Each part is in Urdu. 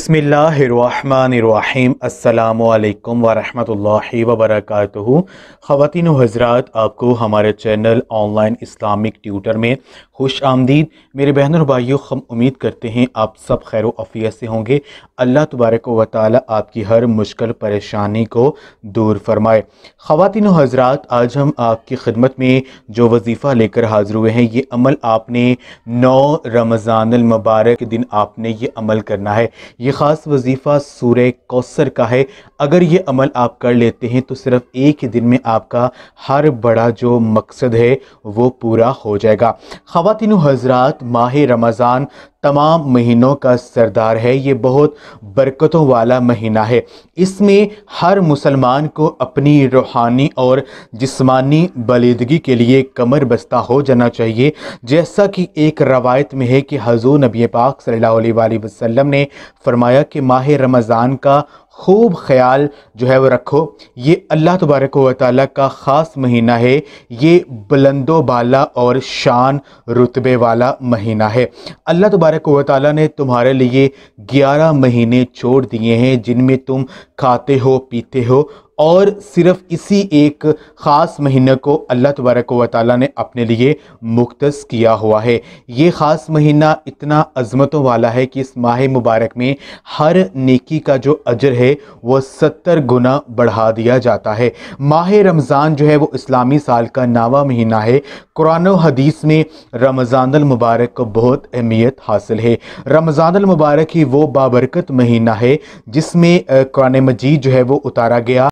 بسم اللہ الرحمن الرحیم السلام علیکم ورحمۃ اللہ وبرکاتہ خواتین و حضرات آپ کو ہمارے channel online Islamic tutor میں خوش آمدید. میرے بہن اور بھائیوں، ہم امید کرتے ہیں آپ سب خیر و عفیت سے ہوں گے۔ اللہ تبارک و تعالی آپ کی ہر مشکل پریشانی کو دور فرمائے۔ خواتین و حضرات، آج ہم آپ کی خدمت میں جو وظیفہ لے کر حاضر ہوئے ہیں، یہ عمل آپ نے نو رمضان المبارک دن آپ نے یہ عمل کرنا ہے۔ یہ خاص وظیفہ سورہ کوثر کا ہے۔ اگر یہ عمل آپ کر لیتے ہیں تو صرف ایک دن میں آپ کا ہر بڑا جو مقصد ہے وہ پورا ہو جائے گا۔ خواتین و حضرات ماہ رمضان تمام مہینوں کا سردار ہے، یہ بہت برکتوں والا مہینہ ہے۔ اس میں ہر مسلمان کو اپنی روحانی اور جسمانی بلیدگی کے لیے کمر بستہ ہو جانا چاہیے۔ جیسا کہ ایک روایت میں ہے کہ حضور نبی پاک صلی اللہ علیہ وآلہ وسلم نے فرمایا کہ ماہ رمضان کا خوب خیال جو ہے وہ رکھو۔ یہ اللہ تبارک و تعالیٰ کا خاص مہینہ ہے۔ یہ بلند و بالا اور شان رتبے والا مہینہ ہے۔ اللہ تبارک و تعالیٰ نے تمہارے لیے گیارہ مہینے چھوڑ دیے ہیں جن میں تم کھاتے ہو، پیتے ہو اور صرف اسی ایک خاص مہینہ کو اللہ تبارک و تعالیٰ نے اپنے لیے مختص کیا ہوا ہے۔ یہ خاص مہینہ اتنا عظمتوں والا ہے کہ اس ماہ مبارک میں ہر نیکی کا جو اجر ہے وہ ستر گنا بڑھا دیا جاتا ہے۔ ماہ رمضان جو ہے وہ اسلامی سال کا ناواں مہینہ ہے۔ قرآن و حدیث میں رمضان المبارک کو بہت اہمیت حاصل ہے۔ رمضان المبارک ہی وہ بابرکت مہینہ ہے جس میں قرآن مجید جو ہے وہ اتارا گیا۔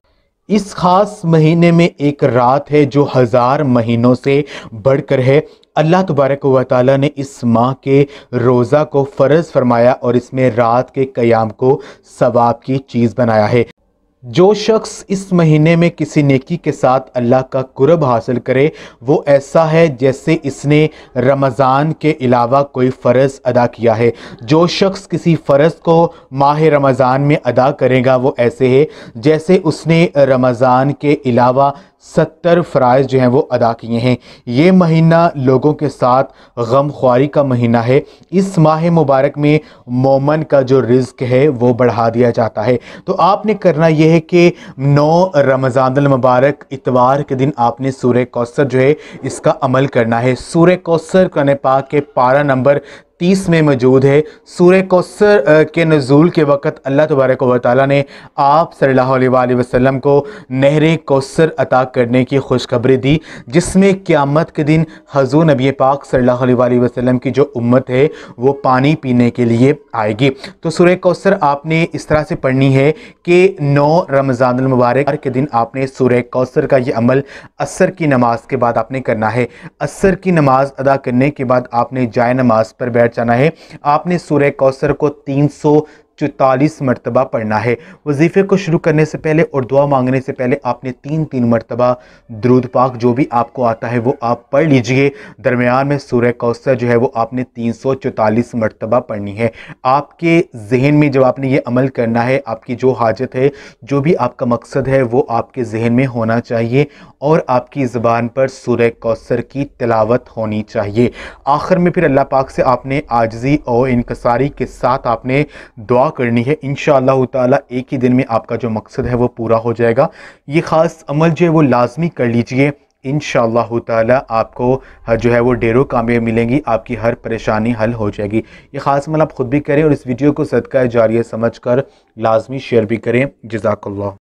اس خاص مہینے میں ایک رات ہے جو ہزار مہینوں سے بڑھ کر ہے۔ اللہ تبارک و تعالیٰ نے اس ماہ کے روزہ کو فرض فرمایا اور اس میں رات کے قیام کو ثواب کی چیز بنایا ہے۔ جو شخص اس مہینے میں کسی نیکی کے ساتھ اللہ کا قرب حاصل کرے، وہ ایسا ہے جیسے اس نے رمضان کے علاوہ کوئی فرض ادا کیا ہے۔ جو شخص کسی فرض کو ماہ رمضان میں ادا کرے گا، وہ ایسے ہے جیسے اس نے رمضان کے علاوہ ستر فرائض جو ہیں وہ ادا کیے ہیں۔ یہ مہینہ لوگوں کے ساتھ غم خواری کا مہینہ ہے۔ اس ماہ مبارک میں مومن کا جو رزق ہے وہ بڑھا دیا جاتا ہے۔ تو آپ نے کرنا یہ ہے کہ نو رمضان المبارک اتوار کے دن آپ نے سورہ کوثر جو ہے اس کا عمل کرنا ہے۔ سورہ کوثر کرنے پاک کے پارہ نمبر تیس میں موجود ہے۔ سورہ کوثر کے نزول کے وقت اللہ تبارک و تعالیٰ نے آپ صلی اللہ علیہ وآلہ وسلم کو نہر کوثر عطا کرنے کی خوشخبری دی، جس میں قیامت کے دن حضور نبی پاک صلی اللہ علیہ وآلہ وسلم کی جو امت ہے، وہ پانی پینے کے لیے آئے گی۔ تو سورہ کوثر آپ نے اس طرح سے پڑھنی ہے کہ نو رمضان المبارک کے دن آپ نے سورہ کوثر کا یہ عمل عصر کی نماز کے بعد آپ نے کرنا ہے۔ عصر کی نماز ادا کرنے کے بعد آپ نے جائے نماز پر بیٹھ چنا ہے۔ آپ نے سورہ کوثر کو تین سو چوتالیس مرتبہ پڑھنا ہے۔ وظیفے کو شروع کرنے سے پہلے اور دعا مانگنے سے پہلے آپ نے تین تین مرتبہ درود پاک جو بھی آپ کو آتا ہے وہ آپ پڑھ لیجیے۔ درمیان میں سورہ کوثر جو ہے وہ آپ نے تین سو چوتالیس مرتبہ پڑھنی ہے۔ آپ کے ذہن میں جب آپ نے یہ عمل کرنا ہے، آپ کی جو حاجت ہے، جو بھی آپ کا مقصد ہے، وہ آپ کے ذہن میں ہونا چاہیے اور آپ کی زبان پر سورہ کوثر کی تلاوت ہونی چاہیے۔ آخر میں پھر اللہ پاک سے آپ نے آجزی اور انکساری کے ساتھ آپ نے دعا کرنی ہے، انشاءاللہ تعالیٰ ایک ہی دن میں آپ کا جو مقصد ہے وہ پورا ہو جائے گا۔ یہ خاص عمل جو ہے وہ لازمی کر لیجیے۔ انشاءاللہ تعالیٰ آپ کو جو ہے وہ ڈیرو کامیاب ملیں گی، آپ کی ہر پریشانی حل ہو جائے گی۔ یہ خاص عمل آپ خود بھی کریں اور اس ویڈیو کو صدقہ جاریہ سمجھ کر لازمی شیئر بھی کریں۔ جزاک اللہ۔